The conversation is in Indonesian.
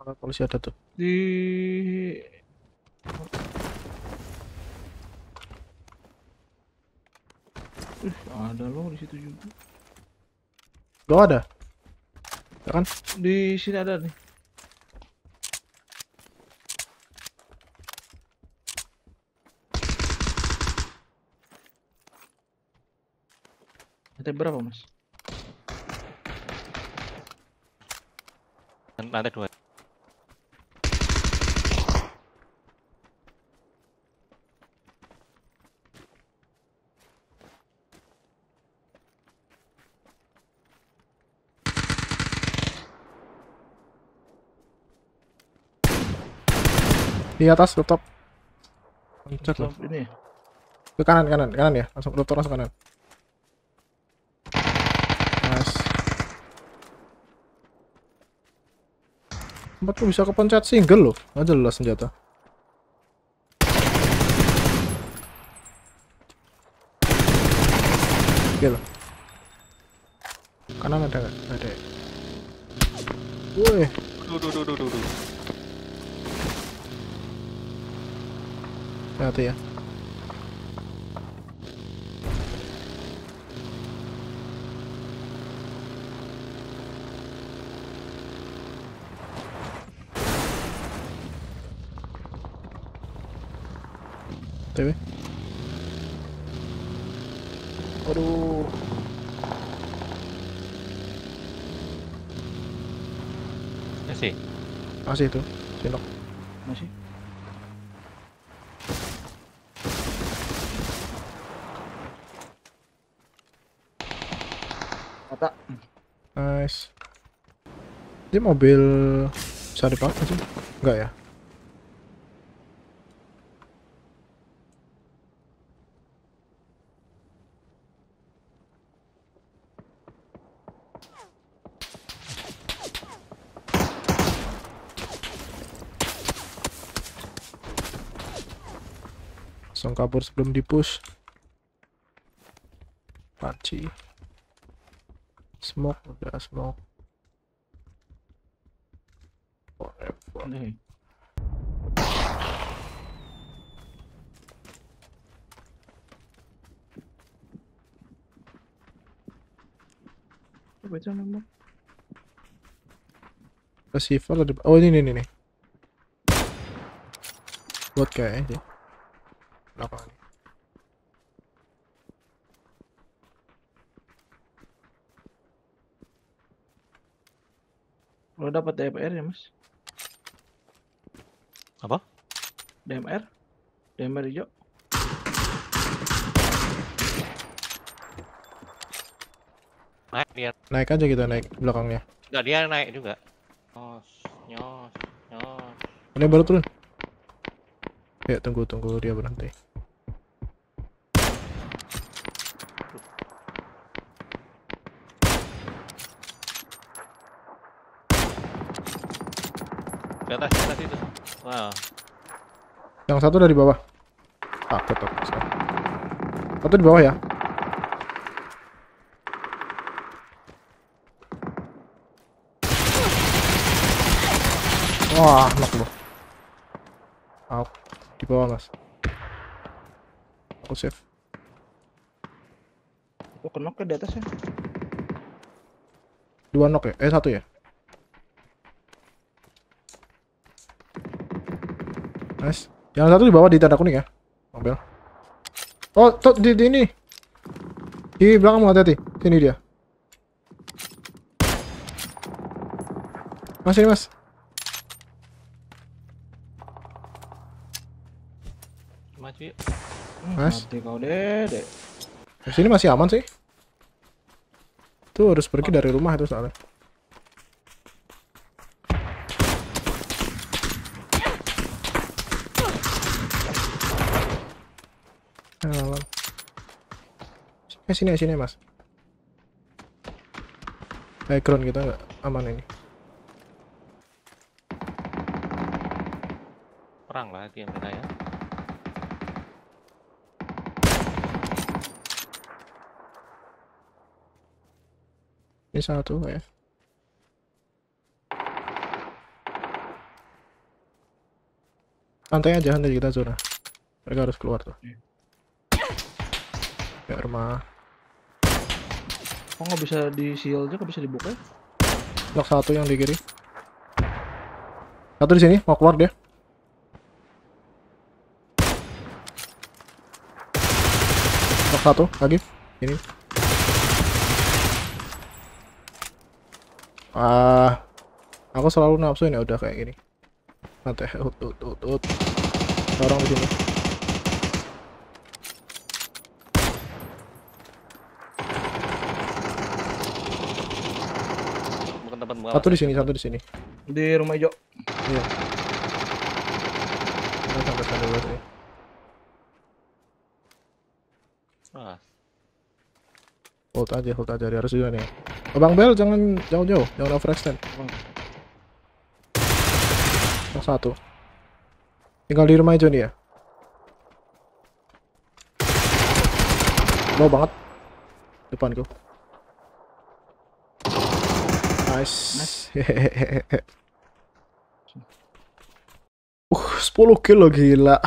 Kantor polisi ada tuh. Di Ih, ada loh di situ juga. Lo ada? Ya kan? Di sini ada nih. Ada berapa, Mas? Lantai dua. Di atas rooftop. Pencet lo. Stop ini. Ke kanan kanan kanan ya. Langsung rooftop langsung kanan. Nice. Tempat tuh bisa kepencet single loh. Nggak jelas senjata. Kill. Kanan ada nggak? Ada. Wih, Duh, duh, duh, duh, duh, duh. hati ya. TW. Aduh. Ya sih. Masih itu. Sinok. Masih. Nice. Ini mobil bisa dipakai sih? Enggak ya? Langsung kabur sebelum dipush. Panci. Smoke udah smoke. Forever. Nih. Itu namanya? Receiver ada Oh ini nih nih. Buat kayaknya sih. Belakang. Lo dapat DMR ya, Mas? Apa? DMR? DMR hijau? Naik dia. Naik aja kita naik belakangnya. Enggak, dia naik juga. Nyos, nyos, nyos. Ini baru turun. Ya tunggu tunggu dia berhenti. Di atas, di atas itu. Wah, Yang satu dari bawah. Ah tetap. Satu di bawah ya. Wah, knock lu. Out. Di bawah, Mas. Aku save. Lo kenok ke di atas ya? Dua knock ya? Eh, satu ya? Nice. Yang satu di bawah di tanda kuning ya? Mobil. Oh, tuh di, di ini. Di belakang hati-hati. Sini dia. Mas ini mas. maju yuk. Hmm, Mas. Mati kau dede. Di sini masih aman sih. Tuh harus pergi dari rumah itu soalnya. Eh sini sini mas. Background kita nggak aman ini. Perang lah dia kita ya. Ini satu ya. santai aja nanti kita zona mereka harus keluar tuh Iya. Kayak rumah. Kok nggak bisa di shield aja, nggak bisa dibuka? knock satu yang di kiri. Satu di sini mau keluar dia. Knock satu lagi. Ini. Ah aku selalu nafsuin ya udah kayak gini. Nanti ut ut ut ut Ada orang di sini Satu di sini satu di sini. Di rumah hijau. iya. Kita sampai sana dulu sih. Ah, hold aja hold aja harus juga nih. Abang Bel jangan jauh-jauh. Jangan overextend Bang. yang satu. Tinggal di rumah hijau nih ya. Low banget. Depanku nice. Uh 10 kill loh gila